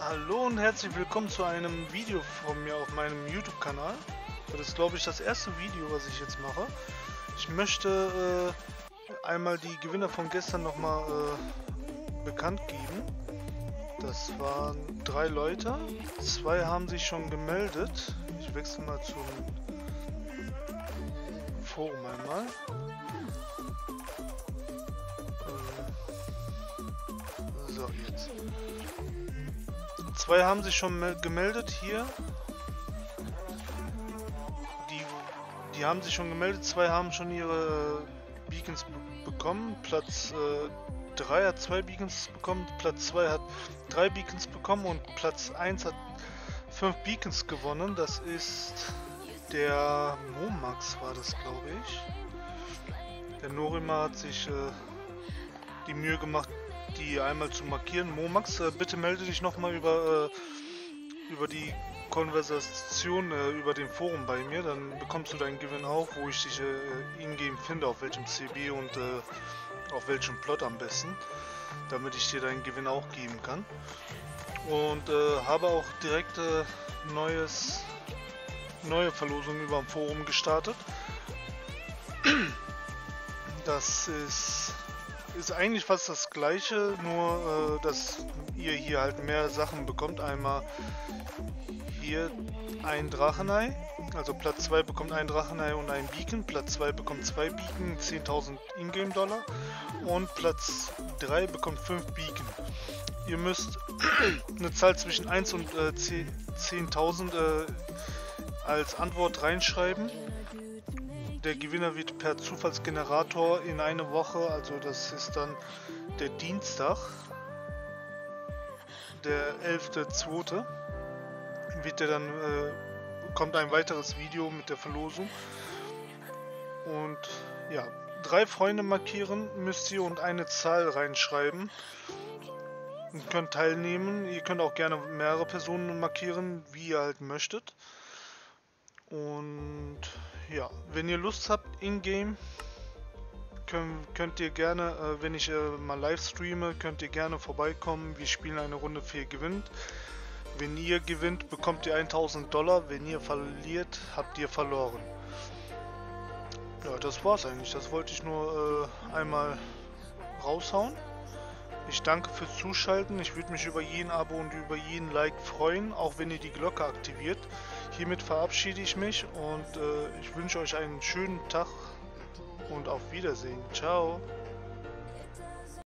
Hallo und herzlich willkommen zu einem Video von mir auf meinem YouTube-Kanal. Das ist, glaube ich, das erste Video, was ich jetzt mache. Ich möchte äh, einmal die Gewinner von gestern nochmal äh, bekannt geben. Das waren drei Leute. Zwei haben sich schon gemeldet. Ich wechsle mal zum Forum einmal. Äh, so, jetzt. Zwei haben sich schon gemeldet hier. Die, die haben sich schon gemeldet, zwei haben schon ihre Beacons bekommen. Platz 3 äh, hat zwei Beacons bekommen, Platz 2 hat drei Beacons bekommen und Platz 1 hat fünf Beacons gewonnen. Das ist der Momax war das, glaube ich. Der Norima hat sich äh, die Mühe gemacht, die einmal zu markieren. Momax, äh, bitte melde dich nochmal über, äh, über die Konversation äh, über den Forum bei mir, dann bekommst du deinen Gewinn auch, wo ich dich äh, in-game finde, auf welchem CB und äh, auf welchem Plot am besten, damit ich dir deinen Gewinn auch geben kann. Und äh, habe auch direkt äh, neues, neue Verlosungen über dem Forum gestartet. Das ist ist eigentlich fast das gleiche, nur äh, dass ihr hier halt mehr Sachen bekommt. Einmal hier ein Drachenei, also Platz 2 bekommt ein Drachenei und ein Beacon, Platz 2 bekommt zwei Beacon, 10.000 Ingame Dollar und Platz 3 bekommt 5 Beacon. Ihr müsst eine Zahl zwischen 1 und äh, 10.000 äh, als Antwort reinschreiben der Gewinner wird per Zufallsgenerator in eine Woche, also das ist dann der Dienstag, der 11.2. wird der dann, äh, kommt ein weiteres Video mit der Verlosung. Und ja, drei Freunde markieren müsst ihr und eine Zahl reinschreiben. Und könnt teilnehmen. Ihr könnt auch gerne mehrere Personen markieren, wie ihr halt möchtet. Und ja, wenn ihr Lust habt in-game, könnt, könnt, ihr gerne, äh, wenn ich äh, mal live streame, könnt ihr gerne vorbeikommen. Wir spielen eine Runde 4 gewinnt. Wenn ihr gewinnt, bekommt ihr 1000 Dollar. Wenn ihr verliert, habt ihr verloren. Ja, das war's eigentlich. Das wollte ich nur äh, einmal raushauen. Ich danke fürs Zuschalten. Ich würde mich über jeden Abo und über jeden Like freuen, auch wenn ihr die Glocke aktiviert. Hiermit verabschiede ich mich und äh, ich wünsche euch einen schönen Tag und auf Wiedersehen. Ciao.